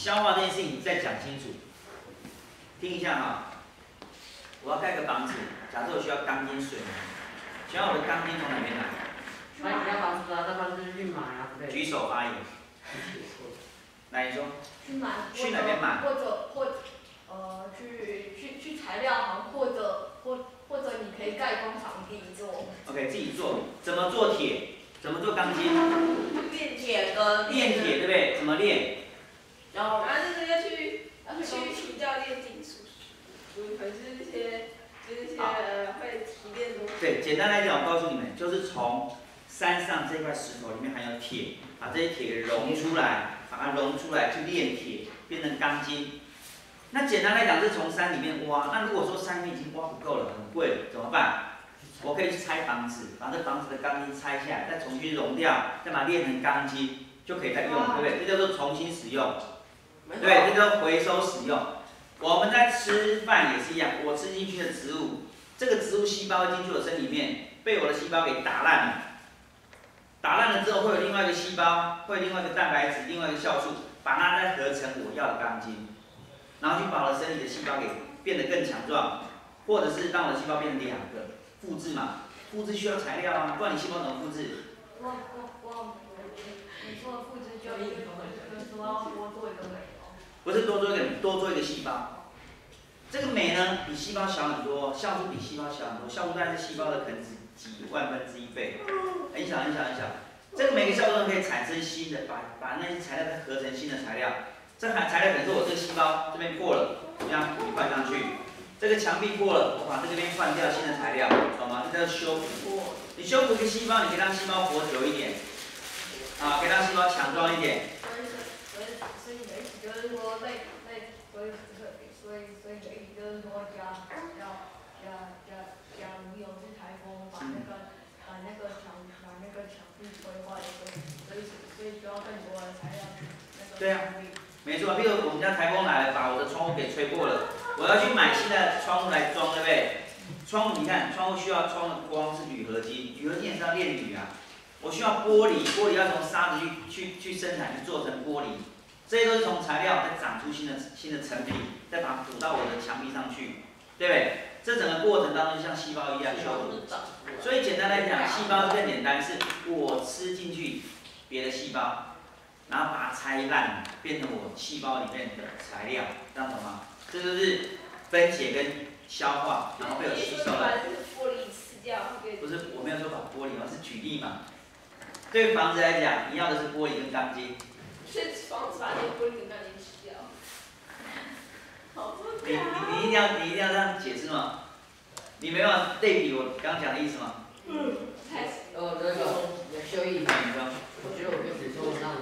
消化这件事情再讲清楚。听一下哈，我要盖个房子，假设我需要钢筋水泥，需要我的钢筋从哪边来？买你家房子啊，那房子运买啊，对不对？举手发言。来，你说。去买。去哪边买？或者或呃去去去材料行，或者或或者你可以盖工厂自己做。OK，自己做。怎么做铁？怎么做钢筋？炼铁跟。炼铁对不对？怎么炼？然后，然后就是要去要去请教炼金术师，可是那些就是那些会提炼东西。对，简单来讲，我告诉你们，就是从山上这块石头里面含有铁，把这些铁给熔出来，把它熔出来去炼铁，变成钢筋。那简单来讲，是从山里面挖。那如果说山里面已经挖不够了，很贵，怎么办？我可以去拆房子，把这房子的钢筋拆下来，再重新熔掉，再把它炼成钢筋，就可以再用，对不对？这叫做重新使用。对，这个回收使用。我们在吃饭也是一样，我吃进去的植物，这个植物细胞进去我身体里面，被我的细胞给打烂了。打烂了之后，会有另外一个细胞，会有另外一个蛋白质，另外一个酵素，把它再合成我要的钢筋，然后去把我的身体的细胞给变得更强壮，或者是让我的细胞变成两个，复制嘛。复制需要材料啊，不然你细胞怎么复制？我我我，你说复制就一个，就是说多做一个美。不是多做一个，多做一个细胞。这个酶呢，比细胞小很多，酵素比细胞小很多，酵素大概是细胞的可能几几万分之一倍，很小很小很小。这个每个酵素可以产生新的，把把那些材料再合成新的材料。这材材料可能是我这个细胞这边破了，怎么样换上去。这个墙壁破了，我把这个边换掉新的材料，懂吗？这叫修复。你修复一个细胞，你可以让细胞活久一点，啊，可以让细胞强壮一点。就是说，那那所以所以所以所以就是说，假假假假假如有次台风把那个把那个墙把那个墙壁摧坏，所以所以所以需要更多的材料对啊，没错。比如我们家台风来了，把我的窗户给吹破了，我要去买新的窗户来装，对不对？窗户你看，窗户需要窗的光是铝合金，铝合金也是要炼铝啊。我需要玻璃，玻璃要从沙子去去去生产，去做成玻璃。这些都是从材料再长出新的新的成品，再把它补到我的墙壁上去，对不对？这整个过程当中就像细胞一样修复。所以简单来讲，细胞更简单，是我吃进去别的细胞，然后把它拆烂，变成我细胞里面的材料，这样懂吗？这就是分解跟消化，然后被我吸收了。不是，我没有说把玻璃，我是举例嘛。对房子来讲，你要的是玻璃跟钢筋。是房子把那个玻璃跟钢筋吃掉。你你你一定要你一定要这样解释吗？你没有对比我刚讲的意思吗？嗯。开始。呃，那个修一点，你知道我觉得我跟你说，那我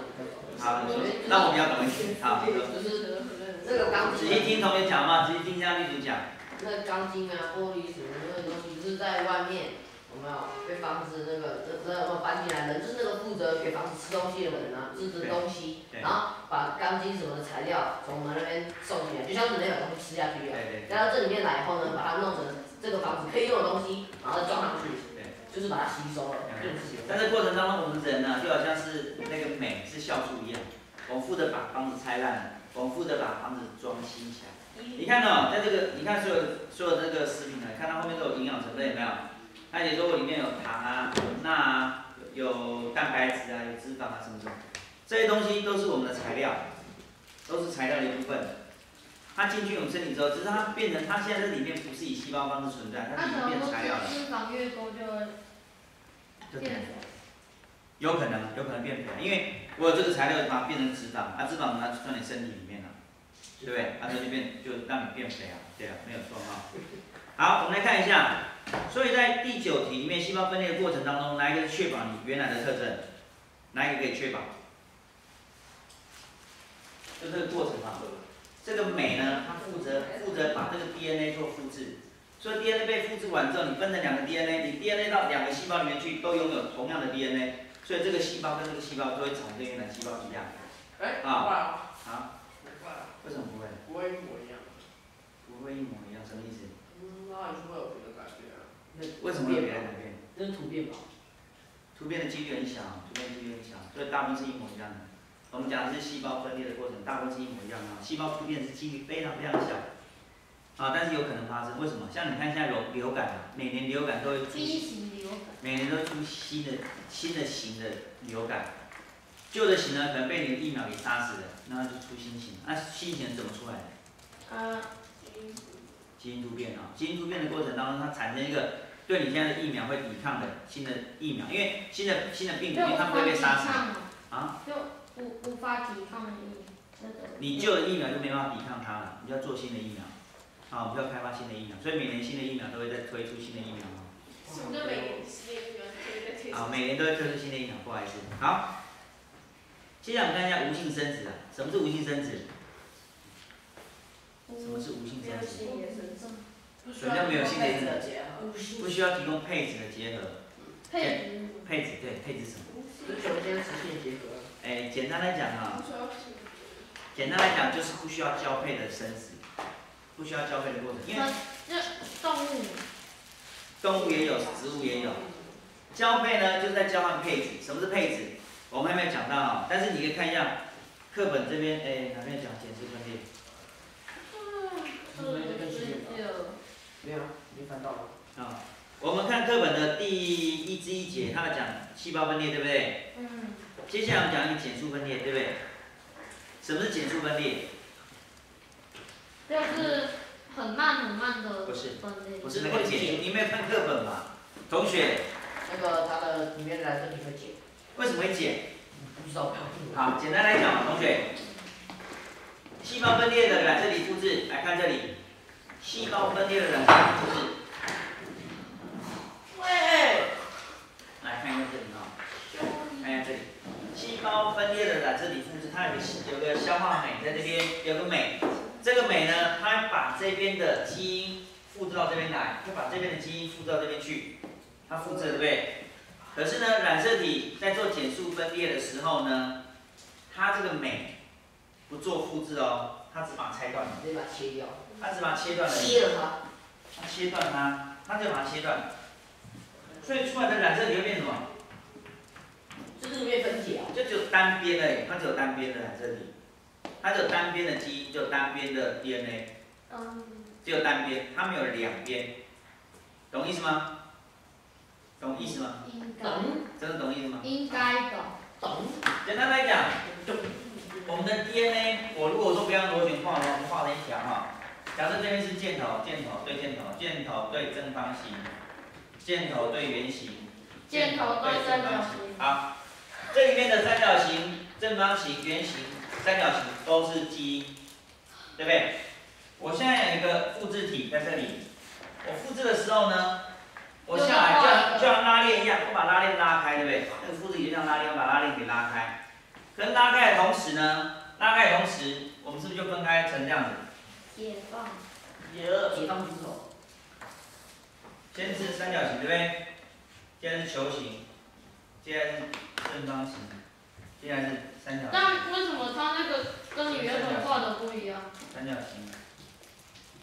好，那我比较懂一点。好，就是那个钢筋。仔细听同学讲嘛，仔细听一下例子讲。那钢筋啊，玻璃什么那个东西，是在外面。有没有被房子那个这这搬进来？人就是那个负责给房子吃东西的人啊，制的东西，然后把钢筋什么的材料从我们那边送进来，就像是那有东西吃下去一样。然后这里面来以后呢，把它弄成这个房子可以用的东西，然后再装上去，就是把它吸收了。但这过程当中，我们人呢，就好像是那个镁是酵素一样，我们负责把房子拆烂，我们负责把房子装新起来。你看哦，在这个你看所有所有这个食品呢，看它后面都有营养成分，有没有？那也说里面有糖啊、有钠啊、有蛋白质啊、有脂肪啊什么什么，这些东西都是我们的材料，都是材料的一部分。它进去我们身体之后，只是它变成它现在这里面不是以细胞方式存在，它已经变材料了。脂肪越多就变肥。有可能，有可能变肥，因为我有这个材料把它变成脂肪，啊脂肪它装你身体里面了，对不对？它就变就让你变肥啊，对啊，没有错哈。好，我们来看一下。所以在第九题里面，细胞分裂的过程当中，哪一个是确保你原来的特征？哪一个可以确保？就这个过程啊。这个酶呢，它负责负责把这个 DNA 做复制。所以 DNA 被复制完之后，你分成两个 DNA，你 DNA 到两个细胞里面去，都拥有同样的 DNA。所以这个细胞跟这个细胞都会长跟原来细胞一样。哎，啊，啊，为什么不会？不会一模一样。不会一模一样，什么意思？嗯，那还是会有别的改变啊。为什么有别的改变？这是突变吧。突变的几率很小，突变几率很小，所以大部分是一模一样的。我们讲的是细胞分裂的过程，大部分是一模一样的。细胞突变是几率非常非常小，啊，但是有可能发生。为什么？像你看现在流流感啊，每年流感都会出，每年都出新的新的型的流感，旧的型呢可能被你的疫苗给杀死了，那就出新型。那新型怎么出来的？啊，基因突变啊，基因突变的过程当中，它产生一个对你现在的疫苗会抵抗的新的疫苗，因为新的新的病毒，它不会被杀死。啊？就无无法抵抗你那个。你旧的疫苗就没办法抵抗它了，你要做新的疫苗，啊，我们要开发新的疫苗，所以每年新的疫苗都会再推出新的疫苗什么叫每年新的疫苗推在推？啊，每年都会推出新的疫苗，不好意思。好，接下来我们看一下无性生殖啊，什么是无性生殖？什么是无性生殖？什么叫没有性的结合？不需要提供配子的结合。配子。配子对，配子什么？是首先实现结合。哎，简单来讲啊，简单来讲就是不需要交配的生殖，不需要交配的过程，因为那动物，动物也有，植物也有，交配呢就是在交换配子。什么是配子？我们还没有讲到啊，但是你可以看一下课本这边，哎，哪边讲减数分裂？没有，没翻到了。啊，我们看课本的第一至一节，它讲细胞分裂，对不对？嗯。接下来我们讲一个减数分裂，对不对？什么是减数分裂？就是很慢很慢的不是分裂。不是那个减，你没有看课本吗？同学。那个它的里面染色体会减。为什么会减？不知道。好，简单来讲，同学，细胞分裂的染色体复制，来看这里。细胞分裂的染色体复制，喂，来看一下这里啊，看一下这里，细胞分裂的染色体复制，它有个有个消化酶在这边，有个酶，这个酶呢，它把这边的基因复制到这边来，它把这边的基因复制到这边去，它复制对不对？可是呢，染色体在做减数分裂的时候呢，它这个酶不做复制哦，它只把它拆断，直接把它切掉。它只把它切断了，切了它，它切断它，它就把它切断，所以出来的染色体会变什么？就是变分解啊。就只有单边的，它只有单边的染色体，它只有单边的基因，就单边的 DNA，嗯，只有单边，它没有两边，懂意思吗？懂意思吗？懂，真的懂意思吗？应该懂。懂。简单来讲，我们的 DNA，我如果说不要螺旋画的话，我们画成一条哈。假设这边是箭头，箭头对箭头，箭头对正方形，箭头对圆形，箭头对正方形。好，这里面的三角形、正方形、圆形、三角形都是基因，对不对？我现在有一个复制体在这里，我复制的时候呢，我下来就像就像拉链一样，我把拉链拉开，对不对？那个复制体就像拉链，我把拉链给拉开。跟拉开的同时呢，拉开的同时，我们是不是就分开成这样子？解放，有解放之手。先是三角形，对不对？接着是球形，接下来是正方形，接下来是三角形。但为什么它那个跟你原本画的不一样？三角形，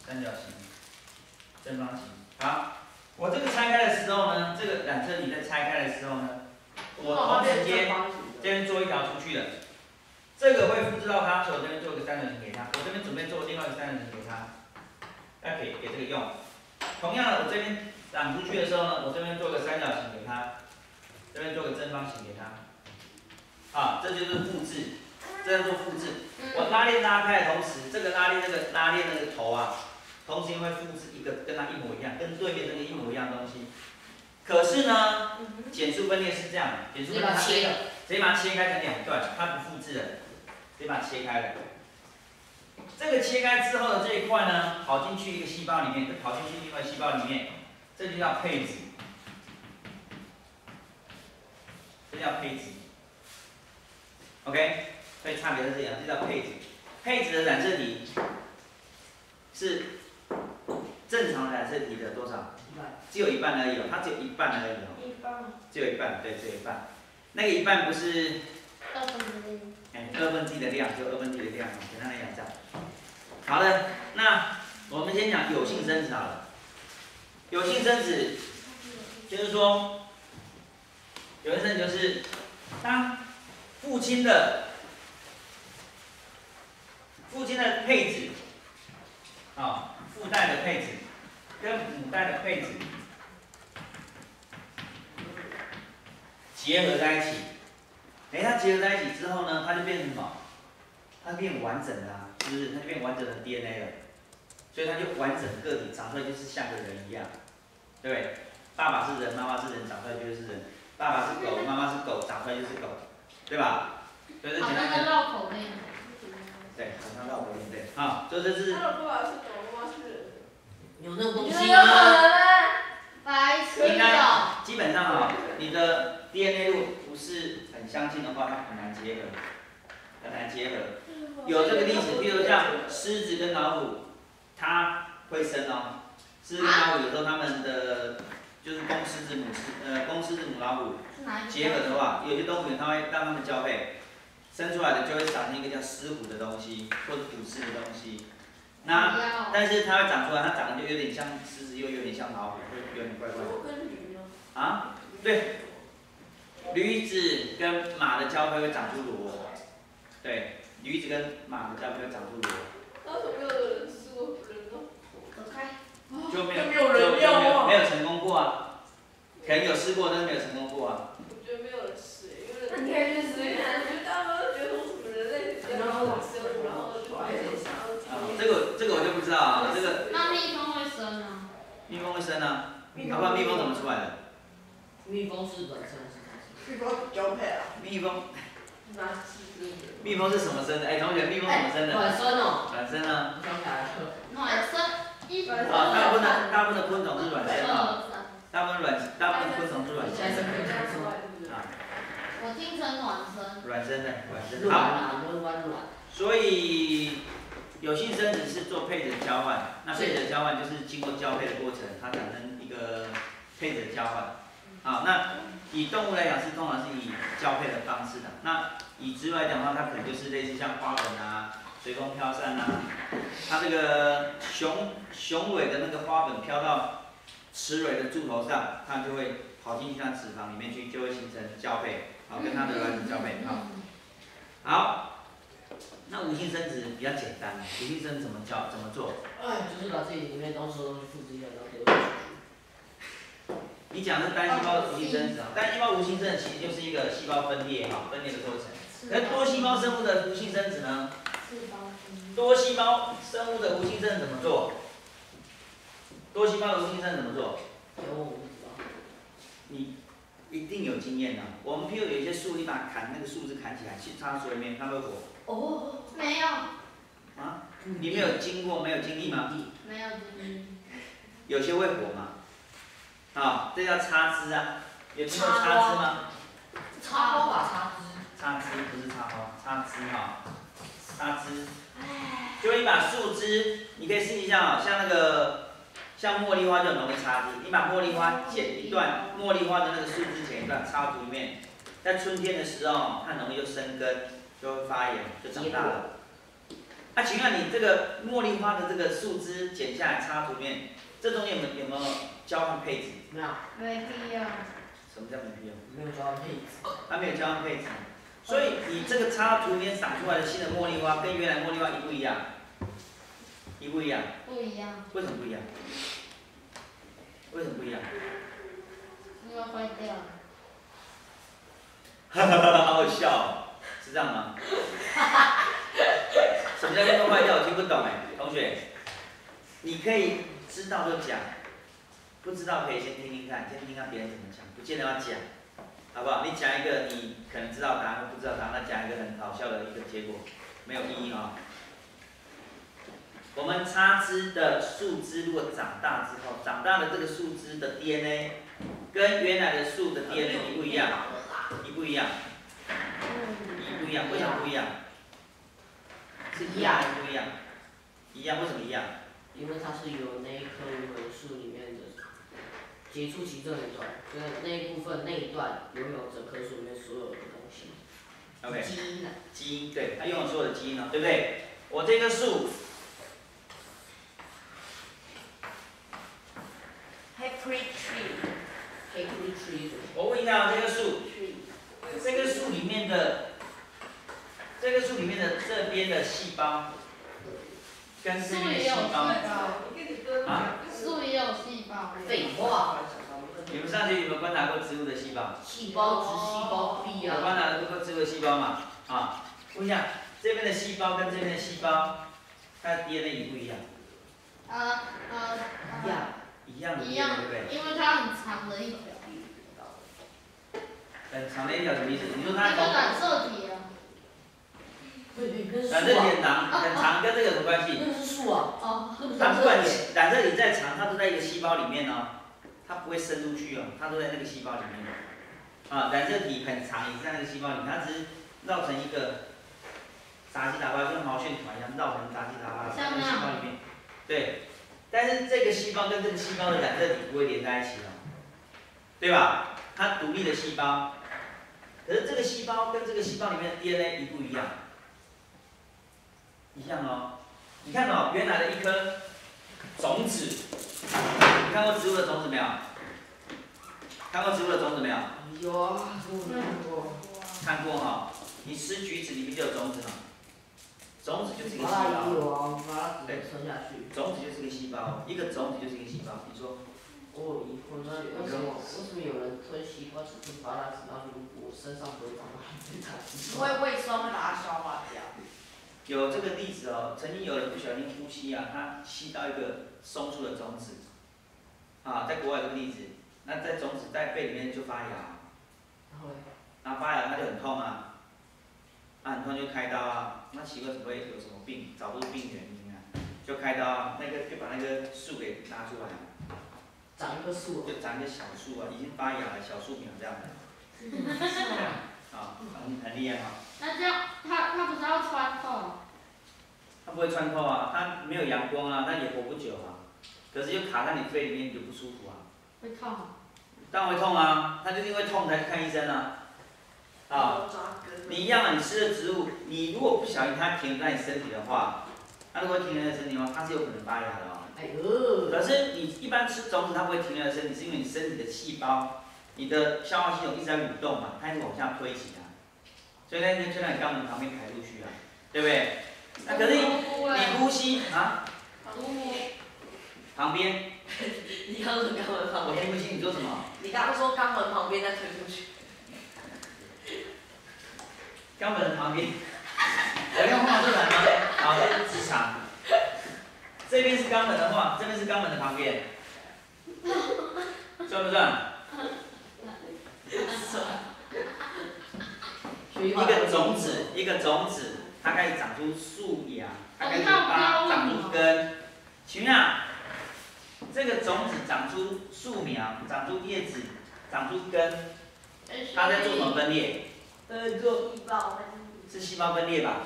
三角形，正方形。好，我这个拆开的时候呢，这个染色体在拆开的时候呢，我同时间这边做一条出去的。这个会复制到它，所以我这边做一个三角形给它。我这边准备做另外一个三角形给它，要给给这个用。同样的，我这边染出去的时候呢，我这边做个三角形给它，这边做个正方形给它。啊，这就是复制，这叫做复制。我拉链拉开的同时，这个拉链那个拉链那个头啊，同时会复制一个跟它一模一样，跟对面那个一模一样的东西。可是呢，减数分裂是这样，减数分裂它直接把它切开成两段，它不复制了。直接把它切开了。这个切开之后的这一块呢，跑进去一个细胞里面，就跑进去另外细胞里面，这就叫配子。这叫配子。OK，所以差别是这样，这叫配子。配子的染色体是正常染色体的多少？只有一半而已哦，它只有一半而已哦。一半。只有一半，对，只有一半。那个一半不是？二分之一。哎二分之一的量就二分之一的量，简单来讲这样。好的，那我们先讲有性生殖好了。有性生殖就是说，有一生就是当父亲的父亲的配置，啊，父代的配置跟母代的配置结合在一起，哎，它结合在一起之后呢，它就变成什么？它变完整的啊，是不是？它就变完整的 DNA 了，所以它就完整个体长出来就是像个人一样，对不对？爸爸是人，妈妈是人，长出来就是人；爸爸是狗，妈妈是狗，长出来就是狗，对吧？所以这好像在简单讲，绕口令。对，好像绕口令对，好，所以这是他的爸爸是狗，妈妈是人。有那个东西吗？白痴应该哦。基本上啊，你的 DNA 路不是很相近的话，它很难结合，很难结合。有这个例子，比如像狮子跟老虎，它会生哦。狮子跟老虎有时候它们的就是公狮子母狮呃公狮子母老虎结合的话，有些动物园它会让它们交配，生出来的就会长成一个叫狮虎的东西，或者虎狮的东西。那但是它会长出来，它长得就有点像狮子，又有点像老虎，会有点怪怪？啊，对，驴子跟马的交配会长出螺，对，驴子跟马的交配会长出螺，那为什么没有人试过人呢？走开。就没有没有人要啊没有没有成功过啊，可能有试过，但是没有成功过啊。我觉得没有人试，因为那你可以去试一下。我觉得大家都觉得我什么人类比较好生，然后就开始想要啊，这个这个我就不知道啊，这个那蜜蜂会生啊？蜜蜂会生啊，好不好？蜜蜂怎么出来的？蜜蜂是本身是它是去帮交配啊，蜜蜂。蜜蜂是什么生的？哎，同学，蜜蜂怎么生的？卵生哦，卵生啊。我想起来了，暖生一啊，大部分的大部分的昆虫是卵生啊，大部分卵大部分昆虫是卵生的现在是可以家出看出来对不对？啊，我听成卵生。卵生的卵生。卵好。啊，温温卵，所以有性生殖是做配子交换，那配子交换就是经过交配的过程，它产生一个配子交换。好，那以动物来讲是通常是以交配的方式的，那以植物来讲的话，它可能就是类似像花粉啊、随风飘散啊，它这个雄雄蕊的那个花粉飘到雌蕊的柱头上，它就会跑进去它脂肪里面去，就会形成交配，好，跟它的卵子交配，好。好，那无性生殖比较简单，无性生殖怎么教怎么做？哎，就是把自己里面复制一下，然后丢进去。你讲的是单细胞的无性生殖啊，单细胞无性生殖其实就是一个细胞分裂哈，分裂的过程。可多细胞生物的无性生殖呢？多细胞生物的无性生殖怎么做？多细胞的无性生殖怎么做？你一定有经验的。我们譬如有一些树，你把它砍那个树枝砍起来，去插水里面，它会活哦，没有，啊？你没有经过，没有经历吗？没有经历。有些会活嘛。啊，这叫插枝啊，有听过插枝吗？插花吧，插枝。插枝不是插花，插枝哈，插枝。就一把树枝，你可以试一下啊，像那个像茉莉花就很容易插枝，你把茉莉花剪一段，茉莉花的那个树枝剪一段插到土里面，在春天的时候，它很容易就生根，就会发芽，就长大了。那、请问你这个茉莉花的这个树枝剪下来插到土里面，这中间有没有有没有交换配置？没有，没必要。什么叫没必要？没有交换配置。它没有交换配置，所以你这个插到土里面长出来的新的茉莉花，跟原来茉莉花一不一样？一不一样？不一样，为什么不一样？为什么不一样？因为坏掉了。哈哈哈，好好笑哦，是这样吗？什么叫运动坏掉？我听不懂哎，同学，你可以知道就讲，不知道可以先听听看，先听听看别人怎么讲，不见得要讲，好不好？你讲一个你可能知道答案或不知道答案，那讲一个很好笑的一个结果，没有意义啊、我们插枝的树枝如果长大之后，长大的这个树枝的 DNA 跟原来的树的 DNA 一不一样？一不一样？一不一样？为什么不一样？是一样还是不一样？一样，为什么一样？因为它是由那一棵无痕树里面的接触其中一段，所以那一部分那一段拥有整棵树里面所有的东西。OK，基因呢。基因，对，它拥有所有的基因了，对不对？我这棵树，Hickory tree。Hickory tree 我问一下啊，这棵树，这棵树里面的，这棵树里面的这边的细胞，跟这边细胞胞，啊，树也有细胞。废话，你们上学有没有观察过植物的细胞？细胞质、细胞壁啊。我，观察过植物的细胞嘛？啊，问一下，这边的细胞跟这边的细胞，它的 DNA 一不一样？呃呃一样。一样的一样对不对？，因为它很长的一条，很长的一条什么意思？你说一它从个染色体啊。对对，跟染色体啊，很长，很长，跟这个有什么关系？那是树啊，哦，那不是它不管染色体染色体再长，它都在一个细胞里面哦，它不会伸出去哦，它都在那个细胞里面。啊，染色体很长，也是在那个细胞里面，它只是绕成一个杂七杂八，跟毛线团一样绕成杂七杂八，在那个细胞里面。对，但是这个细胞跟这个细胞的染色体不会连在一起哦，对吧？它独立的细胞，可是这个细胞跟这个细胞里面的 DNA 一不一样？一样哦。你看哦，原来的一颗种子，你看过植物的种子没有？看过植物的种子没有？有啊，我看过。看过哈、你吃橘子里面就有种子嘛，种子就是一个细胞，有啊，麻辣籽吃下去。种子就是一个细胞，一个种子就是一个细胞。你说我有疑惑，那为什么为什么有人吞西瓜只吞麻辣籽，然后我身上不会长麻辣籽？因为胃酸会把它消化掉。有这个例子哦，曾经有人不小心呼吸啊，他吸到一个松树的种子，啊，在国外有个例子，那在种子在肺里面就发芽。然后嘞，然后发芽那就很痛啊，啊很痛就开刀啊，那奇怪怎么会有什么病？找不出病原因啊，就开刀啊，那个就把那个树给拿出来，长一棵树啊。就长一个小树啊，已经发芽了小树苗这样的，啊，很很厉害哈、那这样，它它不是要穿透？它不会穿透啊，它没有阳光啊，那也活不久啊，可是就卡在你肺里面你就不舒服啊，会痛吗？当然会痛啊，它就是因为痛才去看医生啊，啊。你一样啊，你吃的植物，你如果不小心它停留在你身体的话，它如果停留在身体的话，它是有可能发芽的哦。哎呦，可是你一般吃种子，它不会停留在身体，是因为你身体的细胞，你的消化系统一直在蠕动嘛，它一直往下推起啊，所以那天就在你肛门旁边排出去啊，对不对？那可是你你呼吸啊，旁边，你刚刚说肛门旁边，我听不清你说什么，你刚刚说肛门旁边再推出去。肛门旁边，我用画出来吗？好，这是直肠。这边是肛门的话，这边是肛门的旁边，算不算？一个种子，一个种子，它开始长出树芽，它开始发长出根。请问啊，这个种子长出树苗，长出叶子，长出根，它在做什么分裂？呃，做细胞分裂是细胞分裂吧？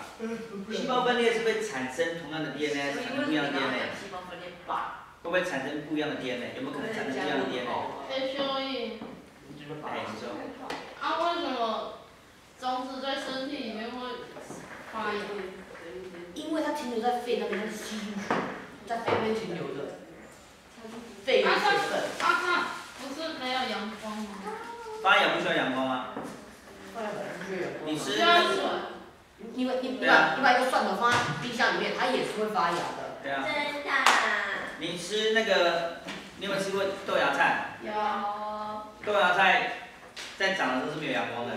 细胞分裂是会产生同样的 DNA，产生不一样的 DNA，细胞分裂吧。会不会产生不一样的 DNA？有没有可能产生不一样的 DNA？E。啊，为什么种子在身体里面会发芽？因为它停留在肺那边，它是吸进去，在肺那边停留着。肺跟啊，它水分。啊它不是没有阳光吗？发芽不需要阳光吗。你吃需要水。因为你你对啊把你把一个蒜头放在冰箱里面，它也是会发芽的。对啊，真的。你吃那个，你有没有吃过豆芽菜？有。豆芽菜在长的时候是没有阳光的，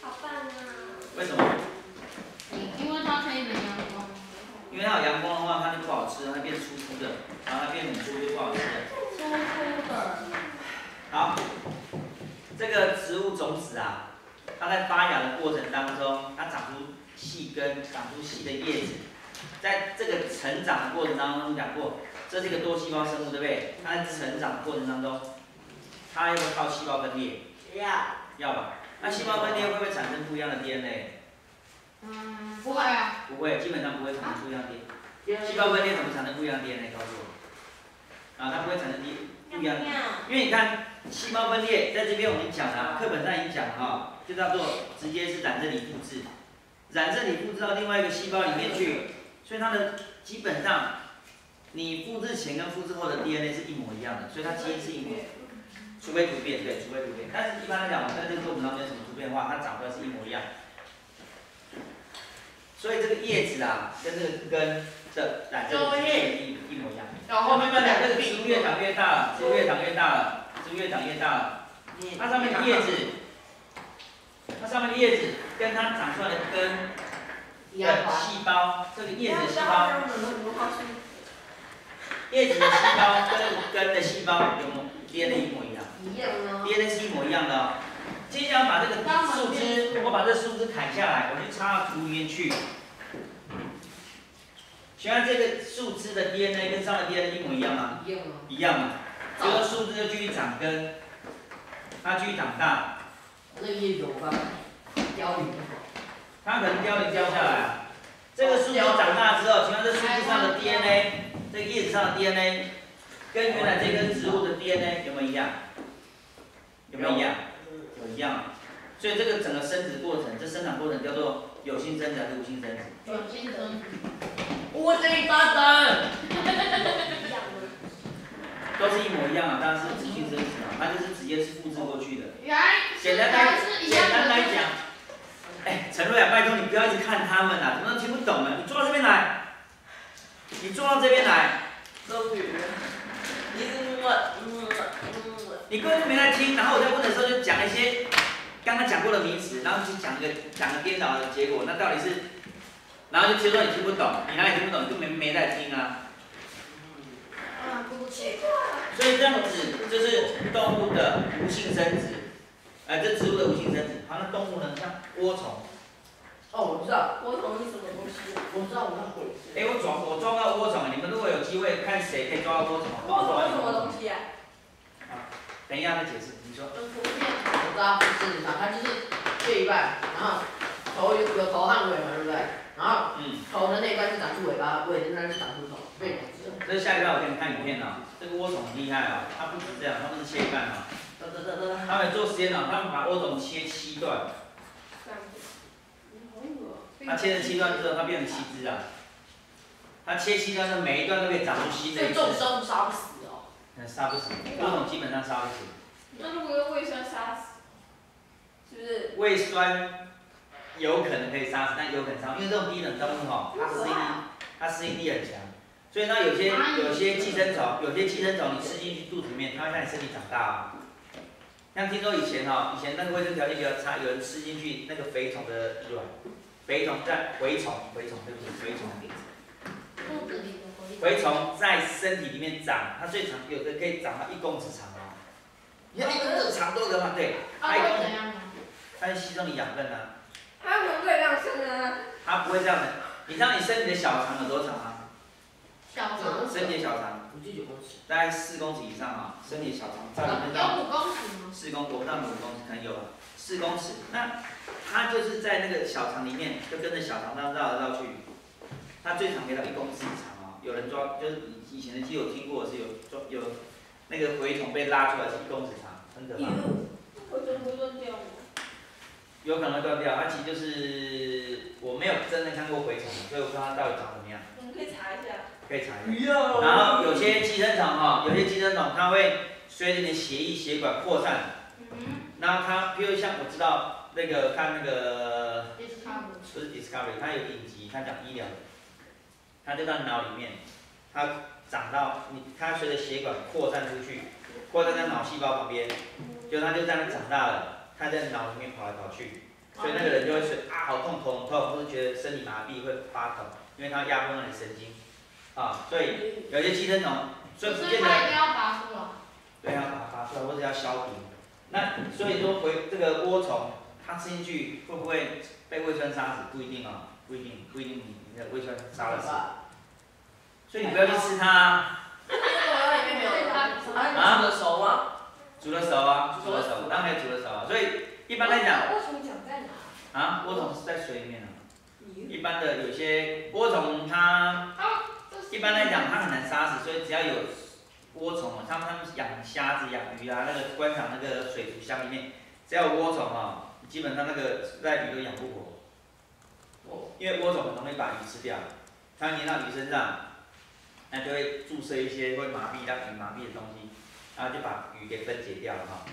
好棒啊！为什么？因为它可以没阳光。因为它有阳光的话，它就不好吃，它变粗粗的，然后它变很粗就不好吃了。粗粗的。好，这个植物种子啊，它在发芽的过程当中，它长出细根，长出细的叶子，在这个成长的过程当中讲过，这是一个多细胞生物，对不对？它在成长的过程当中，它要不要靠细胞分裂？要。要吧？那细胞分裂会不会产生不一样的 DNA？嗯，不会啊。不会，基本上不会产生不一样的 DNA。细胞分裂怎么产生不一样的 DNA？告诉我。啊，它不会产生 D 不一样的，因为你看细胞分裂在这边我们讲了、啊，课本上已经讲了哈，就叫做直接是染色体复制，染色体复制到另外一个细胞里面去，所以它的基本上你复制前跟复制后的 DNA 是一模一样的，所以它基因是一模，除非突变，对，除非突变，但是一般来讲，在这个过程当中没有什么突变的话，它长出来是一模一样。所以这个叶子啊，跟这个根的染色体一一模一样。然后慢慢的这个植物越长越大了，植物越长越大了，植物越长越大了。它上面的叶子，它上面的叶子跟它长出来的根的细胞，这个叶子的细胞，叶子的细胞跟根的细胞有没有 DNA 一模一样？一样哦。DNA 是一模一样的哦。接下来把这个树枝，我把这树枝砍下来，我就插到土里面去。请问这个树枝的 DNA 跟上面 DNA 一模一样吗？一样啊。一样嘛。这个树枝就继续长根，它继续长大。那个叶子我刚凋零了。它可能凋零掉下来啊。这个树枝长大之后，请问这树枝上的 DNA，这个叶子上的 DNA，跟原来这根植物的 DNA 有没有一样？有没有一样？有一样。所以这个整个生殖过程，这生长过程叫做有性生殖还是无性生殖？有性生殖。我这大胆。都是一模一样啊，当然是无性生殖啊，它就是直接是复制过去的。原来简单来简。单来讲，哎，陈瑞啊，拜托你不要一直看他们啊，怎么都听不懂呢？你坐到这边来，你坐到这边来，终于，你怎么嗯。你根本就没在听，然后我在问的时候就讲一些刚刚讲过的名词，然后就讲个讲个颠倒的结果，那到底是，然后就听说你听不懂，你哪里听不懂，你根本没在听啊。所以这样子就是动物的无性生殖，呃，这植物的无性生殖。好，那动物呢？像涡虫。哦，我知道，涡虫是什么东西。我知道，我看过。哎，我抓我抓到涡虫，你们如果有机会看谁可以抓到涡虫，涡虫是什么东西啊？等一下再解释，你说。我知道不是嘛，它就是对一半，然后头有有头和尾嘛，对不对？然后嗯，头的那一半是长出尾巴，尾的那是长出头，对，是。这下一个我给你看影片啊，这个涡虫很厉害啊，它不止这样，它不是切干啊，得得得得。他们做实验啊，他们把涡虫切七段，这样子。好恶它切成七段之后，它变成七只啊。它切七段，它每一段都可以长出新的一只。这众生杀不死哦。嗯，杀不死，这种基本上杀不死。那如果用胃酸杀死，是不是？胃酸有可能可以杀死，但有可能杀，因为这种低等动物哈，它适应力，它适应力很强。所以呢，有些有些寄生虫，有些寄生虫你吃进去肚子里面，它会让你身体长大啊。像听说以前哈，以前那个卫生条件比较差，有人吃进去那个肥虫的卵，肥虫在蛔虫，蛔虫对不起，蛔虫。肚子里的蛔虫在身体里面长，它最长有的可以长到一公尺长哦。你看一公尺长多可怕，对，啊，它一公会怎样呢？它会吸收你养分啊。它有可能会让生啊。它不会这样的。你知道你身体的小肠有多长吗？小肠。身体的小肠五至九公尺。大概四公尺以上啊，身体小肠在里面上有五公尺吗？四公，我不知道五公尺，可能有吧，四公尺。那它就是在那个小肠里面，就跟着小肠绕绕来绕去。它最长可以到一公尺以长哦。有人抓，就是以以前的记有听过是有抓有那个蛔虫被拉出来是一公尺长，很可怕。我怎么会断掉？有可能会断掉，它其实就是我没有真的看过蛔虫，所以我不知道它到底长什么样，我们可以查一下。可以查一下。然后有些寄生虫哈，有些寄生虫它会随着你的血液血管扩散，嗯。然后它，比如像我知道那个看那个不不是 Discovery，它有影集，它讲医疗的，它就到脑里面，它长到你，它随着血管扩散出去，扩散在脑细胞旁边，就它就这样长大了，它在脑里面跑来跑去，所以那个人就会说啊好痛头很痛，或者觉得身体麻痹会发疼，因为它压迫了你神经，啊，所以有些寄生虫，所以不所以见得。它一定要拔出来。对，要把它拔出来，或者要消毒。那所以说回这个涡虫，它吃进去会不会被胃酸杀死？不一定啊，不一定，不一定你你的胃酸杀了死。所以你不要去吃它啊，里面没有啊煮的熟吗？煮的熟啊，煮的熟，当然煮的熟啊。所以一般来讲为什么讲在哪？啊，涡虫是在水里面啊。一般的有些涡虫它一般来讲它很难杀死，所以只要有涡虫啊，他们他们养虾子、养鱼啊，那个观赏那个水族箱里面，只要有涡虫啊，基本上那个在鱼都养不活。因为涡虫很容易把鱼吃掉，它粘到鱼身上，那就会注射一些会麻痹让鱼麻痹的东西，然后就把鱼给分解掉了哈。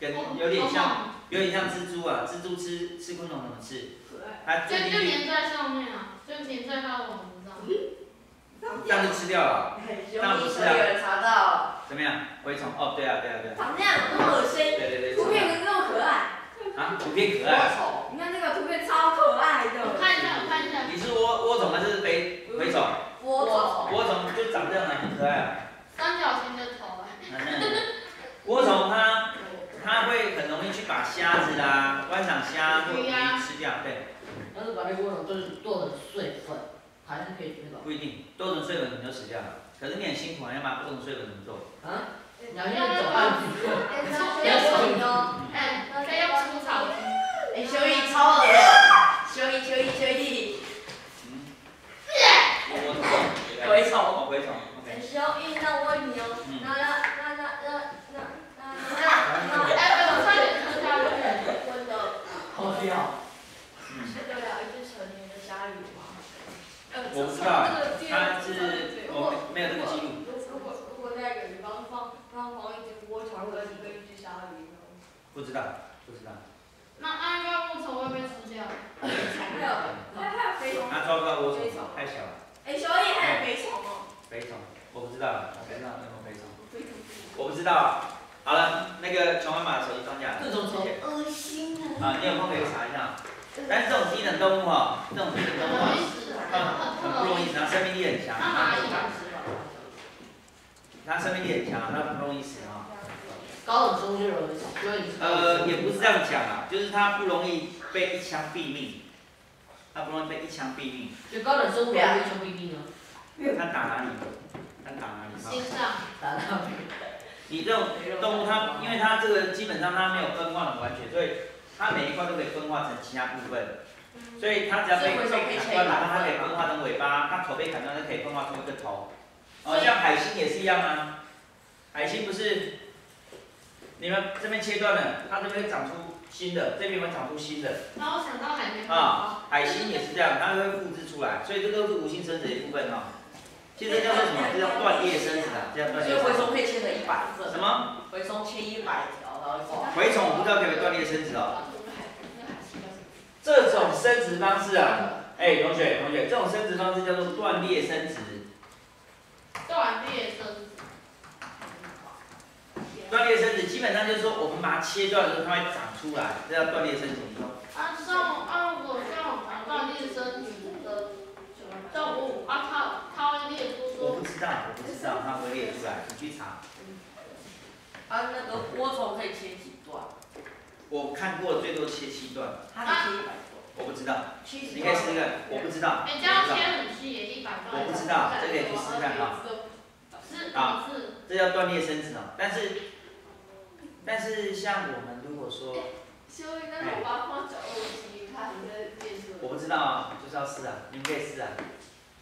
跟有点像，有点像蜘蛛啊，蜘蛛吃吃昆虫怎么吃？可爱。它就就粘在上面啊，就粘在它的网子上。这样就吃掉了，但不是啊有人查到，怎么样？蛔虫？哦，对啊，对啊，对啊。长这样那么恶心，对对对。图片可是那么可爱。啊，图片可爱。虫。你看那个图片超可爱的。是窝窝虫还是肥蛔虫？窝虫。窝虫就长这样的，很可爱啊。三角形的头啊。窝虫它它会很容易去把虾子啦、观赏虾或鱼吃掉，对。但是把那窝虫就是剁成碎粉，还是可以那个。不一定，剁成碎粉你就死掉了。可是你很辛苦啊，要把剁成碎粉怎么做？啊？你要用手按住。要手哦。哎，可以用粗草。哎，小易超恶的。小易，小易，小易。嗯。蛔虫。蛔虫。很小易，那那那那那那那那那。哎，我差点吃下去。真的。好笑。吃得了一只成年的鲨鱼吗？我不知道，它是我没有这个记录。如果如果那个鱼缸放放放一只窝虫跟一个一只鲨鱼呢？不知道，不知道。那那个蛔虫会被吃掉？还有还还有肥虫。那抓不到蛔虫，太小了。哎，小野还有肥虫哦。肥虫，我不知道，我不知道有没有肥虫。好了，那个琼妈妈手机放下。这种虫恶心啊！啊，你有空可以查一下。但是这种低等动物哈，这种低等动物哈，它很不容易死，它生命力很强。它生命力很强，它不容易死啊。高等生物就容易死，呃，也不是这样讲啊，就是它不容易被一枪毙命，它不容易被一枪毙命。就高等生物容易一枪毙命呢？它打哪里？它打哪里？心脏。打哪里？你这种动物它，因为它这个基本上它没有分化的完全，所以。它每一块都可以分化成其他部分，所以它只要被被砍断了，它可以分化成尾巴；它头被砍断，它可以分化出一个头。哦，像海星也是一样啊，海星不是，你们这边切断了，它这边会长出新的，这边会长出新的。那我想到海星。啊，海星也是这样，它会复制出来，所以这都是无性生殖的一部分哈。其实叫做什么？这叫断裂生殖啊，这叫断裂。所以蛔虫可以切成一百份。什么？蛔虫切一百条，然后。蛔虫不知道可不可以断裂生殖哦。这种生殖方式啊，哎，同学同学，这种生殖方式叫做断裂生殖。断裂生殖。断裂生殖基本上就是说，我们把它切断的时候，它会长出来，这叫断裂生殖。啊，像啊，我像断裂生殖的动物啊，它它会裂出。我不知道，我不知道他会列出来，你去查。啊，那个涡虫可以切几段？我看过最多切七段。他切一百段。我不知道。你可以试试看，我不知道。你这样切很细也一百段。我不知道，这个也去试试看哈。是。好，这叫断裂生殖哦。但是，但是像我们如果说。修一个我把它放角落机，看你在电视。我不知道啊，就是要试啊，你们可以试啊。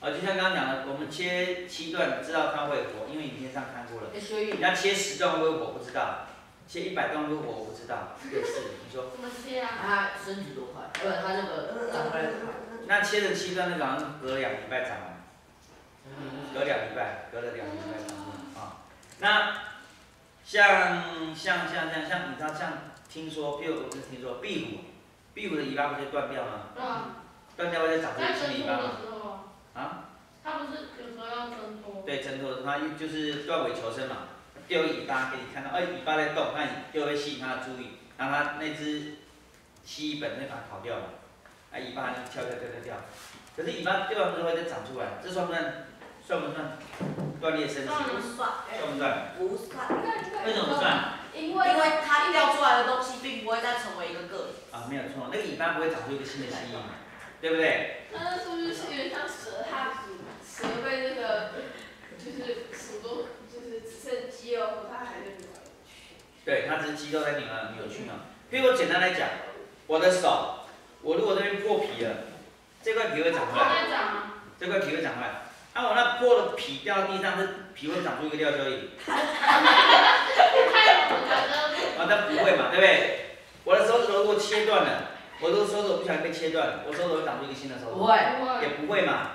啊，就像刚刚讲的，我们切七段，知道它会活，因为影片上看过了。你要切十段会活？不知道。切一百段会活？我不知道。可以试，你说。怎么切啊？它升值多快？不，它那个长回来快？那切成七段那个好像隔两礼拜长完。隔两礼拜，隔了两礼拜长完啊。那像像像像像你知道像听说，譬如我们听说壁虎，壁虎的尾巴不就断掉吗？嗯。断掉会再长出新尾巴吗？啊？它不是有时候要挣脱？对，挣脱，他就是断尾求生嘛，丢尾巴给你看到，哎，尾巴在动，那你就会吸引它的注意，让它那只蜥蜴本能把它跑掉了，哎，尾巴就跳跳跳跳跳，可是尾巴掉完之后再长出来，这算不算？算不算断裂身体？算不算？算不算？不算。为什么不算？因为因为它掉出来的东西并不会再成为一个个体。啊，没有错，那个尾巴不会长出一个新的蜥蜴。对不对？那是不是有点像蛇？它蛇被那个就是鼠多，就是只剩肌肉，它还在。对，它只是肌肉在扭啊扭曲嘛。譬如我简单来讲，我的手，我如果这边破皮了，这块皮会长出来。这块皮会长出来。啊，我那破的皮掉到地上，这皮会长出一个吊胶椅。哈哈哈啊，那不会嘛，对不对？我的手指头如果切断了。我的手指不小心被切断了，我手指会长出一个新的手指，不会，也不会嘛。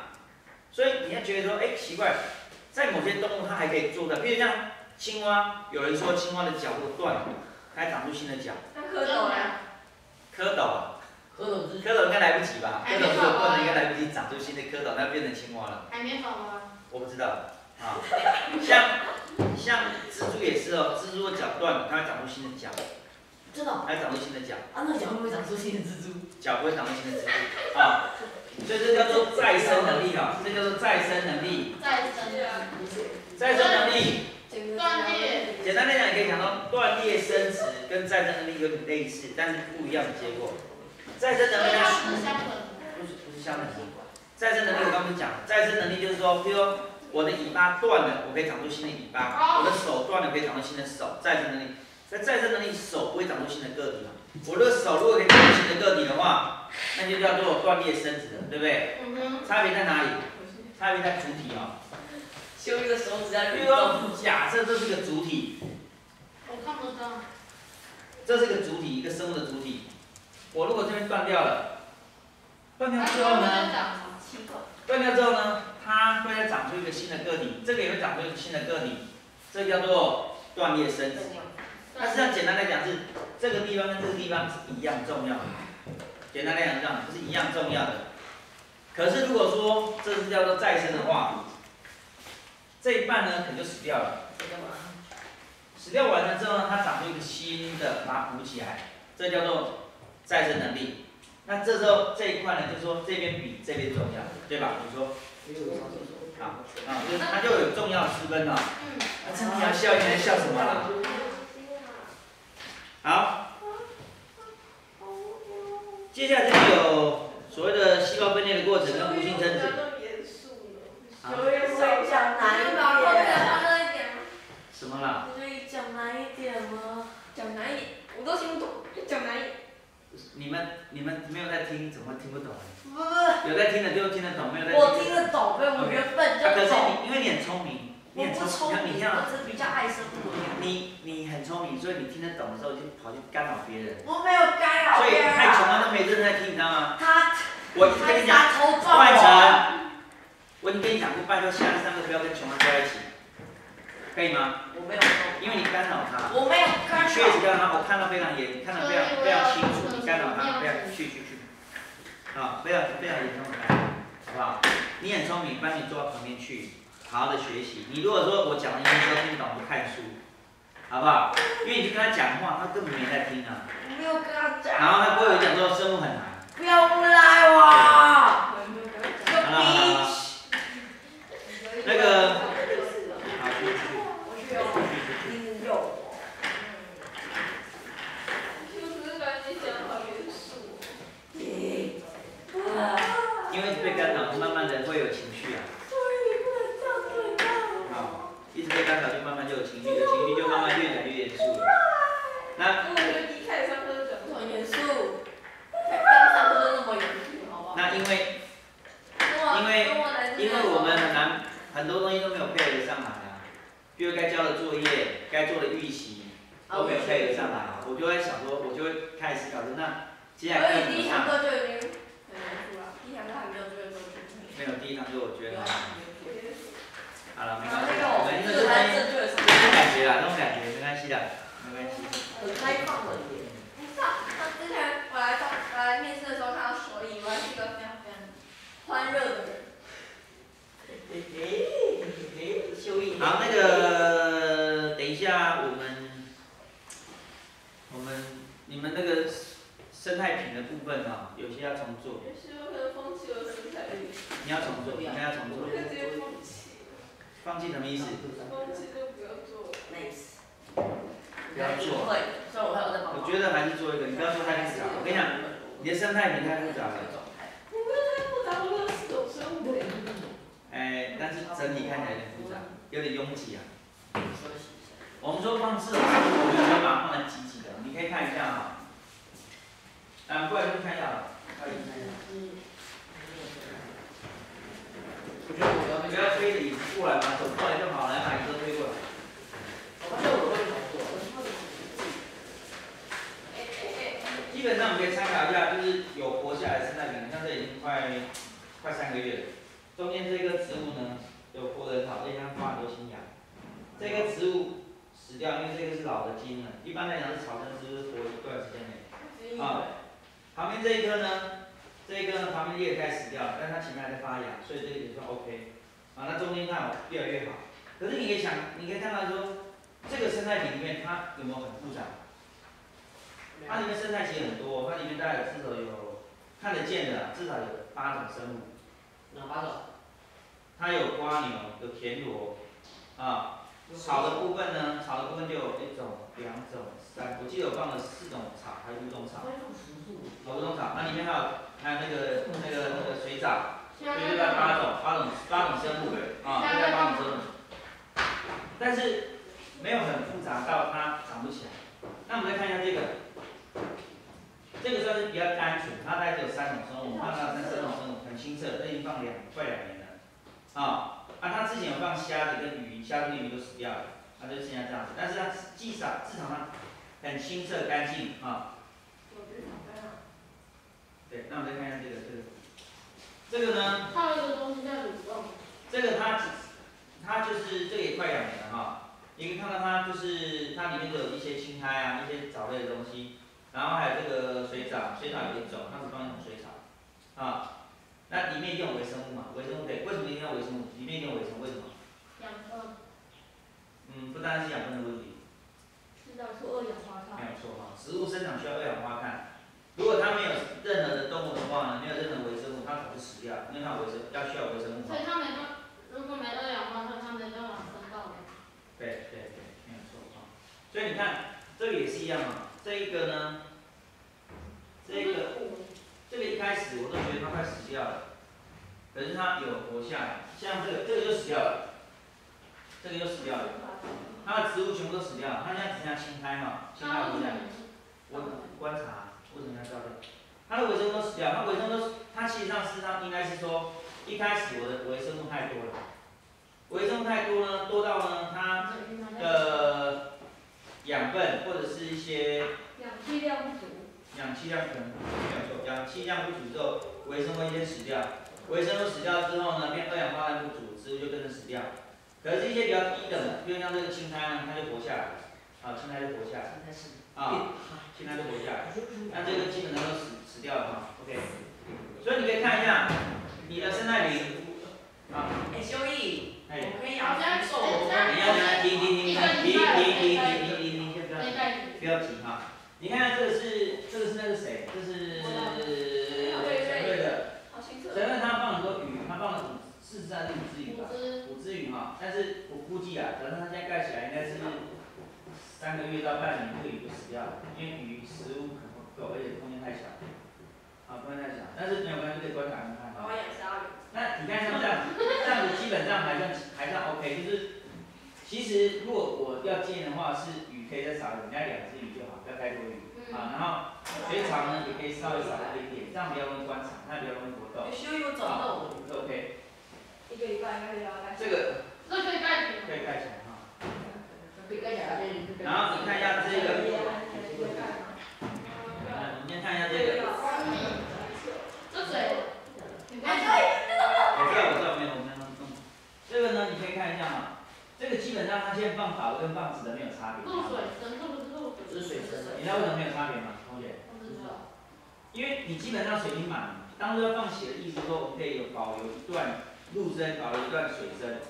所以你要觉得说，哎，奇怪，在某些动物它还可以做的，比如像青蛙，有人说青蛙的脚如果断了，它还长出新的脚。那蝌蚪呢？蝌蚪啊，蝌蚪是蝌蚪应该来不及吧？蝌蚪如果跑完不能应该来不及长出新的蝌蚪，那变成青蛙了。海绵宝宝。我不知道啊，像像蜘蛛也是哦，蜘蛛的脚断了，它会长出新的脚，真的哦它会长出新的脚，啊，那个脚会不会长出新的蜘蛛？脚不会长出新的蜘蛛啊，所以这叫做再生能力啊，这叫做再生能力，再生再生能力。断裂，简单来讲，也可以讲到断裂生殖跟再生能力有点类似，但是不一样的结果。再生能力不是相等。不是不是相等的。再生能力我刚刚讲了，再生能力就是说，比如说我的尾巴断了，我可以长出新的尾巴；我的手断了，可以长出新的手。再生能力，在再生能力，手不会长出新的个体嘛？我的手如果可以长出新的个体的话，那就叫做断裂生殖了，对不对？嗯哼。差别在哪里？差别在主体哦。修一个手指在比如说，假设这是个主体，我看不到。这是个主体，一个生物的主体。我如果这边断掉了，断掉之后呢？断掉之后呢，它会再长出一个新的个体，这个也会长出一个新的个体，这叫做断裂生殖。那实际上简单来讲是这个地方跟这个地方是一样重要的，简单来讲这样，是一样重要的。可是如果说这是叫做再生的话，这一半呢可能就死掉了，死掉完了之后呢，它长出一个新的，把它补起来，这叫做再生能力。那这时候这一块呢，就是说这边比这边重要，对吧？比如说，好，啊，就是它就有重要之分了。嗯。啊，这你要笑，你在笑什么啦？好，接下来这里有所谓的细胞分裂的过程跟无性生殖。讲难一点？什么啦？可以讲难一点吗？讲难一点，我都听不懂，讲难一点。你们你们没有在听，怎么听不懂？不不，有在听的就听得懂，没有在听我听听得懂，因为我原本啊，可是。你因为你很聪明，你很聪明，你看我只是比较爱生物。你你很聪明，所以你听得懂的时候就跑去干扰别人，我没有干扰所以太穷啊。了都没认真在听，你知道吗？他我一直跟你讲，换我。成，我已经跟你讲过，拜托下次上课不要跟穷人在一起，可以吗？我没有，因为你干扰他，我没有干你确实扰。干扰他，我看到非常严，看到非常非常清楚，你干扰他，不要去去去，啊，非常非常严重的干扰，好不好？你很聪明，把你坐到旁边去，好好的学习。你如果说我讲的英文都听不懂，不看书，好不好？因为你就跟他讲话，他根本没在听啊。我没有跟他讲。然后他不会有讲说生物很难，不要赖我。好了好了，那个，好，去去去。我去哦，你有我。就是感觉讲好严肃。因为一直被干扰，慢慢的会有情绪啊。好，一直被干扰就慢慢就有情绪，有情绪就慢慢越讲越严肃了。那我觉得一开始上课就讲很严肃，刚上课就那么严肃，好不好？那因为因为因为我们很难很多东西都没有配合上来啊，比如该交的作业、该做的预习都没有配合上来，我就会想说，我就会开始思考说，那接下来该怎么上？课就已经很严肃了，第一堂课还没有就会做没有第一堂课我觉得好，好了，没关系，那个我们我这个东西正确的是这种感觉啦，这种感觉没关系的，没关系。很开放的一点。上上之前我来中我来面试的时候看到所以，我还是一个非常非常欢乐的人。好，那个等一下我们我们你们那个生态品的部分啊，有些要重做，你要重做，你们要重做，放弃，什么意思？放弃就不要做了。nice。不要做。我还有在帮忙。我觉得还是做一个，你不要做太复杂。我跟你讲，你的生态品太复杂了，我没有太复杂，我有四种生物的。哎，但是整体看起来有点复杂，有点拥挤啊。我们说放四我们有没把它放在积极的？你可以看一下啊。嗯，过来这边看一下看一下。我觉得我要不要推着椅子过来嘛，走过来就好了，把椅子推过来。基本上我们可以参考一下，就是有活下来的生态品，像这已经快快三个月了。中间这个植物呢，就活得很好，而且它发很多新芽。这个植物死掉，因为这个是老的茎了，一般来讲是草根植物活一段时间内。啊，旁边边这一棵呢，这一棵呢旁边叶开始死掉，但它前面还在发芽，所以这个也算 OK。啊，那中间看哦越来越好。可是你可以想，你可以看到说，这个生态体里面它有没有很复杂？它里面生态其实很多，它里面大概至少有看得见的，至少有八种生物。哪八种？它有瓜牛，有田螺，啊。草的部分呢，草的部分就有一种、两种、三，我记得我放了四种草，还有五种草。好，五种草，那里面还有还有那个那个那个水藻，所以就在八种八种八种生物啊，就在八种生物。但是没有很复杂到它长不起来。那我们再看一下这个，这个算是比较单纯，它大概只有三种生物，看到三四种生物很清澈，这已经放两快两年了，啊。啊，它之前有放虾子跟鱼，虾子跟鱼都死掉了，他就剩下这样子。但是它至少至少它很清澈干净啊。对，那我们再看一下这个这个，这个呢？还有一个东西叫蠕动。这个它它就是这个也快两年了哈，你可以看到它就是它里面都有一些青苔啊，一些藻类的东西，然后还有这个水藻，水藻有一种，它是放一种水草啊。那里面一定有微生物嘛？微生物对，为什么一定要微生物？里面一定有微生物，为什么？养分。嗯，不单是养分的问题。制造出二氧化碳。没有错哈，植物生长需要二氧化碳。如果它没有任何的动物的话呢，没有任何微生物，它早就死掉，因为它微生要需要微生物。所以它没办如果没二氧化碳，它没办法生稻。对对对，没有错哈。所以你看，这里也是一样嘛。这一个呢，这个。这个一开始我都觉得它快死掉了，可是它有活下来，像这个，这个就死掉了，这个就死掉了，它的植物全部都死掉了，它现在只剩下青苔嘛，青苔活下来。我观察，为什么要掉掉？它的微生物都死掉，它微生物，它其实上事实上应该是说，一开始我的微生物太多了，微生物太多呢，多到呢它的养分或者是一些。氧气量可能没有错，氧气量不足之后，微生物先死掉，微生物死掉之后呢，变二氧化碳不足，植物就跟着死掉。可是一些比较低等的，比如像这个青苔呢，它就活下来，啊，青苔就活下来，啊，青苔就活下来，那这个基本上都死死掉了哈，OK。所以你可以看一下你的生态瓶，啊，哎，修义，哎，我可以养只狗。你要停停停停停停停停停停，先不要不要急哈。你看这个是这个是那个谁？这是陈瑞的。陈瑞他放很多鱼，他放了五，四只还是五只鱼吧？五只鱼哈。但是我估计啊，反正他现在盖起来应该是三个月到半年，这个鱼就死掉了，因为鱼食物可能不够，而且空间太小。啊，空间太小，但是没有关系，可以观察看看。我养鲨鱼。那你看像这样，这样子基本上还算还算 OK，就是其实如果我要建的话，是鱼可以再少一点，大概两只鱼就好。不要太多鱼啊，然后水草呢也可以稍微少一点点，这样比较容易观察，它比较容易活动。好，OK。一个礼拜应该就要盖。这个。这可以盖起来。可以盖起来哈。可以盖起来。然后你看一下这个。你先看一下这个。这谁？我知道，我知道，没有。这个呢，你可以看一下嘛。这个基本上它现在放法跟放纸的没有差别。露水生，这不是露水。是水生。你知道为什么没有差别吗，同学？不知道。因为你基本上水已经满，当初要放血的意思说我们可以有保留一段露生，保留一段水深。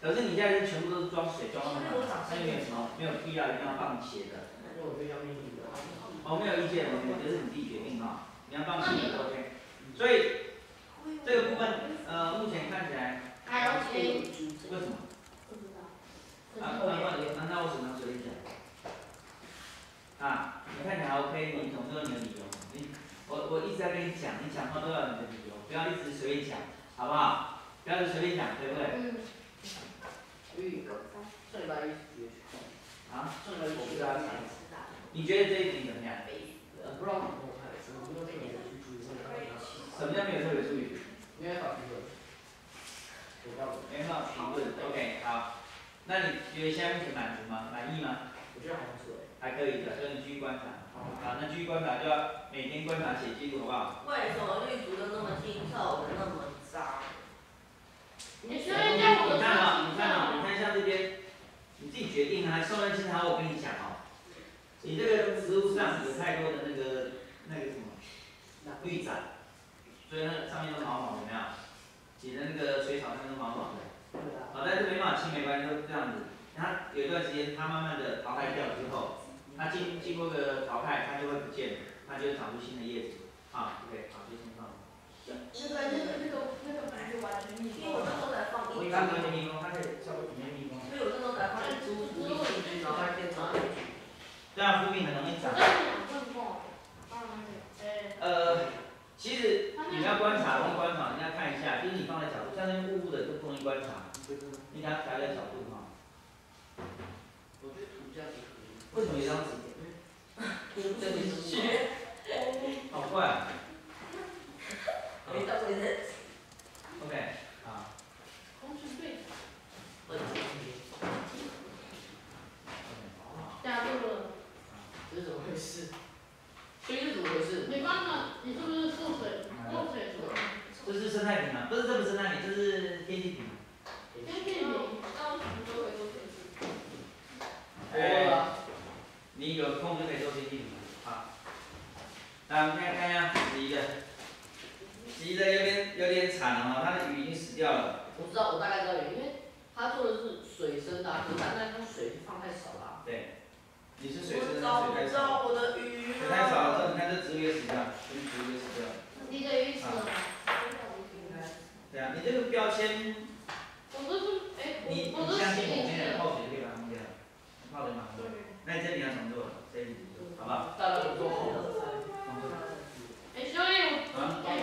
可是你现在是全部都是装水装满，那有没有什么没有必要一定要放血的？我没有意见。哦，没有意见，我觉得是你自己决定哈。你要放血的 OK。所以这个部分呃目前看起来。还？为什么？啊，那那那那我只能随便讲。啊，你看你还 OK，你总是有你的理由。你，我我一直在跟你讲，你讲话都要有你的理由，不要一直随便讲，好不好？不要随便讲，对不对？嗯。预告三，上礼拜一学啊？上礼拜我不知道啥意思。你觉得这一题怎么样？呃，不知道怎么看，什么叫没有特别注意？没法评论。没法评论，OK，好。那你觉得现在目前满足吗？满意吗？我觉得还不错还可以的，所以你继续观察。好，那继续观察就要每天观察写记录，好不好？为什么绿竹的那么清澈，的那么脏？你看啊，你看啊，你看像这边，你自己决定啊。送人清查，我跟你讲哦，你这个植物上有太多的那个那个什么，绿藻，所以那上面都毛毛，有没有？挤的那个水草上面都毛毛的。好，但是没办法清没关系，都这样子。它有一段时间，它慢慢的淘汰掉之后，它经经过个淘汰，它就会不见，它就会长出新的叶子。啊，OK，好，就先放。那个那个那个那个本来就完全密封因为我那时候才放我一般都会密封，它可以稍微里面密封。所以我那时候才放一株独立进去，然后它变成这样 fruit 很容易长。呃，其实你要观察，容易观察，你要看一下，就是你放在角度，像那些雾雾的就不容易观察，你给它调一下角度哈。为什么有这样子？这里是学，好怪啊。没到这里是 OK，好。空气对，问题。加入了。这是怎么回事？所以是怎么回事？你刚刚你是不是注水？注水什么？这是生态瓶啊，不是这不是生态瓶，这是天气瓶。天气瓶。那我什么时候会？哎，你有空就可以做天气瓶啊。来，我们看看一下十一的，十一的有点有点惨了哈，他的鱼已经死掉了。我知道，我大概知道原因，因为他做的是水生的啊，可是他那它水放太少了啊。对，你是水生的，水太少。不到我的鱼水太少了你看这植物也死掉，这植物也死掉了。你的鱼死了。对啊，你这个标签，我这是哎，你我我是泡水马上做。那你这里要重做，这里好不好？大家有做好了。重做。哎，所以我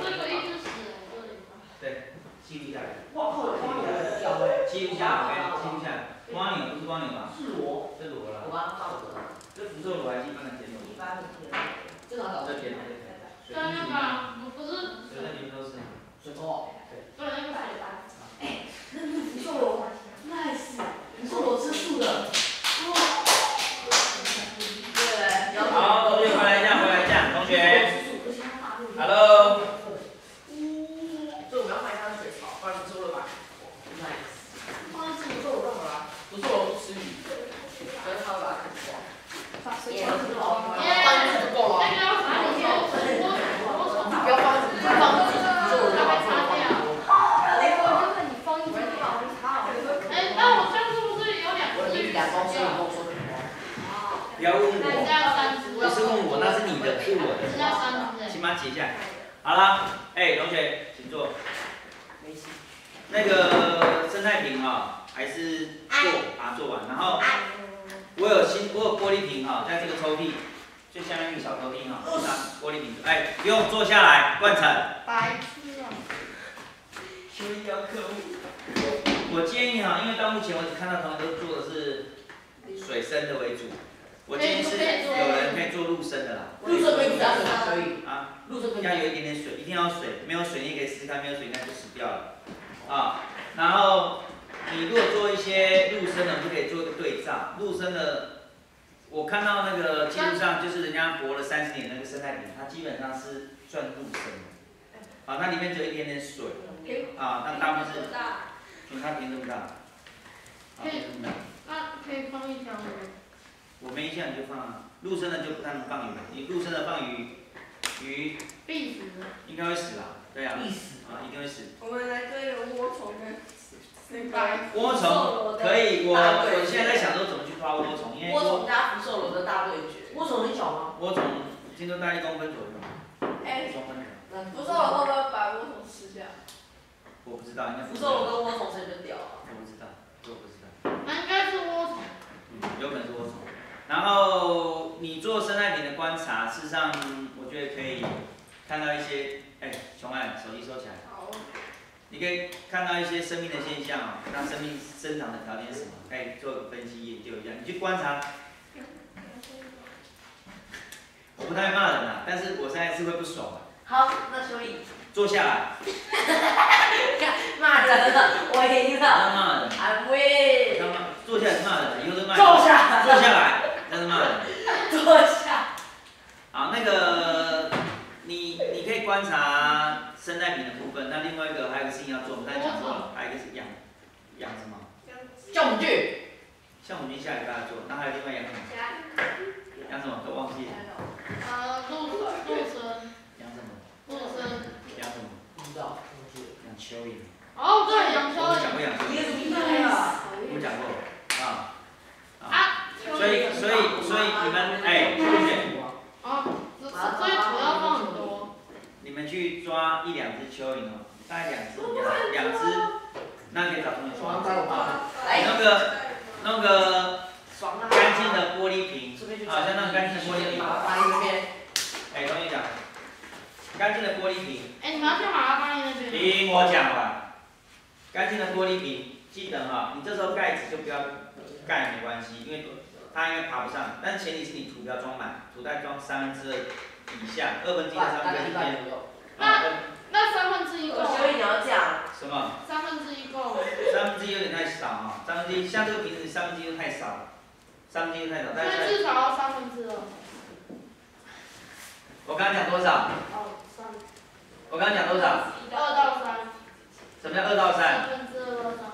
这个一直死了，这里。对，记录下来，哇靠，有花有脚哎，记录下来，记录下来。蜗牛不是蜗牛吧？是我，是我了。我这不是我还是一般的田螺？一般的天。这哪找这的？田螺对。那个啊，不不是。对那个水吧。你说我，nice，你说我吃素的，对，然后好，同学回来一下，回来一下，同学而且它大陆，Hello。所以我们要卖它的水草，不然你做了吧，nice，放在自己做我干嘛啦？不是我不吃鱼，可是它会把它砍光，把水也草是好，耶放进去就够了，那个要查你说，我我从不要放进去，放进去就有办法做的话多。那个就是你放进去就好，你擦好。哎，那我这样是不是有两我只鱼给你两公司，死掉？你跟我说什么？不要问那这我，样三只。不是问我，那是你的，是我的。这样三只。请把它截下来。好了，哎，同学，请坐。那个生态瓶哈，还是做把它做完。然后我有新，我有玻璃瓶哈，在这个抽屉最下面那个小抽屉哈，拿玻璃瓶。哎，不用坐下来，灌成。白痴啊！修一条客户。我建议哈，因为到目前为止看到他们都做的是水生的为主，我建议是有人可以做陆生的啦。绿色可以加水可以，啊，绿色可以要有一点点水，一定要水，没有水你也可以试试看，没有水应该就死掉了。啊，然后你如果做一些陆生的，就可以做一个对照。陆生的，我看到那个记录上就是人家活了三十年那个生态瓶，它基本上是算陆生的。啊，它里面只有一点点水。啊，那大部分是，瓶这么大。啊，瓶这么大。那可以放一条吗？我们一下你就放啊，陆生的就不太能放鱼了，你陆生的放鱼，鱼必死。应该会死啦，对啊，必死。啊一定会死。我们来做一个窝虫跟那个白涡虫可以，我我现在在想说怎么去抓窝虫，因为涡虫加福寿螺的大对决，窝虫很小吗？窝虫听说大概一公分左右，哎一，公分左右，那不是我会不会把窝虫吃掉？我不知道，应该福，寿螺跟窝虫谁比较屌啊？我不知道，这我不知道，那应该是窝虫。嗯，有可能是窝虫。然后你做生态瓶的观察，事实上我觉得可以看到一些，哎，熊爱手机收起来。好，你可以看到一些生命的现象哦，那生命生长的条件是什么？可以做个分析研究一下。你去观察，我不太骂人啊，但是我现在是会不爽啊。好，那所以坐下来，骂人了，我赢不了。要骂人，安慰，他妈坐下来是骂人，以后都骂人。坐下，坐下来。坐下。好，那个你你可以观察生态瓶的部分，那另外一个还有个事情要做，我们刚才讲过了，还有一个是养养什么？酵母菌。酵母菌下礼拜要做，那还有另外养什么？养什么都忘记了。啊，鹿鹿生。养什么？鹿生。养什么？不知道，养蚯蚓。哦，对，养蚯蚓。我们讲过养蚯蚓。我们讲过，啊。啊所以所以所以你们哎，同学。啊，所以要放很多。你们去抓一两只蚯蚓哦，大概两只两两只，那可以找同学抓啊。你，那个那个干净的玻璃瓶，好像那个干净的玻璃瓶。哎，同学讲，干净的玻璃瓶。哎，你们要去马拉你们边。听我讲吧，干净的玻璃瓶，记得哈、你这时候盖子就不要盖没关系，因为。它应该爬不上，但前提是你土不要装满，土袋装三分之二以下，二分之一到三分之一间。半左右。啊，那三分之一够吗？所以你要讲，什么？三分之一够吗？三分之一有点太少哈，三分之一像这个瓶子三分之一又太少了，三分之一又太少，但是至少要三分之二。我刚刚讲多少？哦，三。我刚刚讲多少？二到三。什么叫二到三？三分之二到三。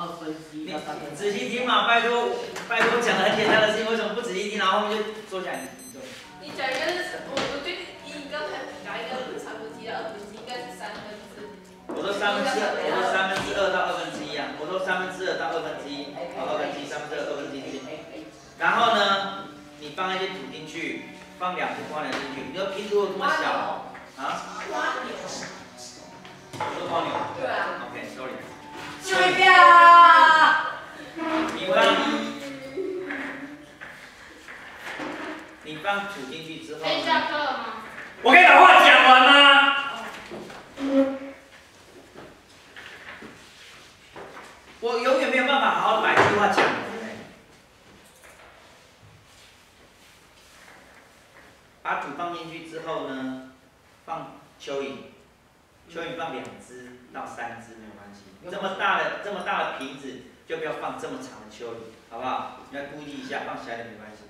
二分之一你到三分之仔细听嘛，拜托，拜托，讲的很简单的事情，为什么不仔细听，然后后面就说起来？你讲一个是，我我觉得你刚才讲一个不是三分之一到二分之一，应该是三分之。我说三分之二，我说三分之二到二分之一啊，我说三分之二到二分之一，好，二分之一，三分之二，二分之一。然后呢，你放一些土进去，放两只花牛进去，你说拼图有这么小啊？花牛。我说花牛。对啊。OK，sorry。你放，你放土进去之后，可以下课吗？我可以把话讲完吗？我永远没有办法好好把一句话讲完。把土放进去之后呢，放蚯蚓，蚯蚓放两只到三只没有关系。这么大的这么大的瓶子，就不要放这么长的蚯蚓，好不好？你要估计一下，放小一点没关系。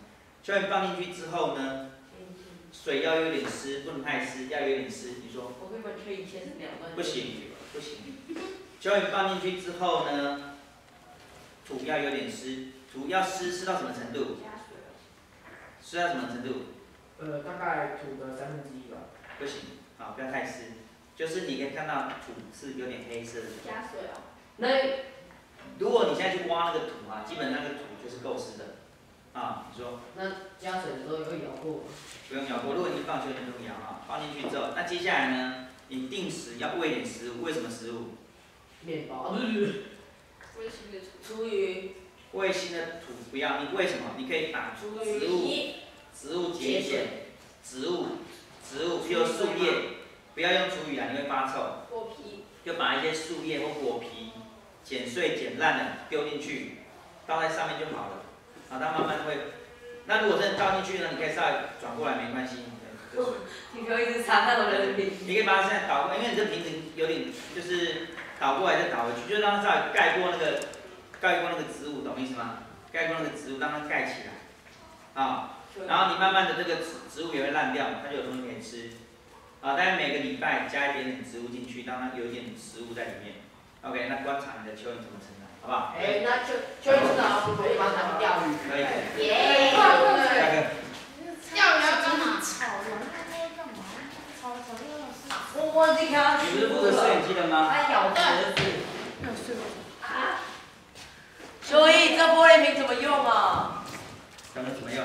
蚯蚓放进去之后呢，水要有点湿，不能太湿，要有点湿。你说我会把蚯蚓切成两段。不行，不行。蚯蚓放进去之后呢，土要有点湿，土要湿湿到什么程度？湿到什么程度？呃，大概土的三分之一吧。不行，好，不要太湿。就是你可以看到土是有点黑色的。加水哦。那如果你现在去挖那个土啊，基本那个土就是够湿的。啊，你说那加水的时候会摇过吗？不用摇过，如果你放球你不用摇啊，放进去之后，那接下来呢，你定时要喂点食物，喂什么食物？面包啊，不是不是，微型的土。厨余。喂新的土不要，你喂什么？你可以打厨植物。植物节俭，植物植物比如树叶，不要用厨余啊，你会发臭。果皮。就把一些树叶或果皮剪碎剪烂了丢进去，倒在上面就好了。啊，它慢慢会。那如果真的倒进去呢，你可以稍微转过来，没关系。你可以一直查看我的瓶。你可以把它现在倒过来，因为你这瓶子有点就是倒过来再倒回去，就让它稍微盖过那个盖过那个植物，懂意思吗？盖过那个植物，让它盖起来。啊，然后你慢慢的这个植植物也会烂掉，它就有东西可以吃。啊，大家每个礼拜加一点点植物进去，让它有一点食物在里面。OK，那观察你的蚯蚓怎么成长，好不好？哎，那就就知道可以帮他们钓鱼。可以。耶！下个。钓鱼要干嘛？我忘记看他你不是负责摄影机的吗？他咬舌子。所以这玻璃瓶怎么用啊？怎么怎么样？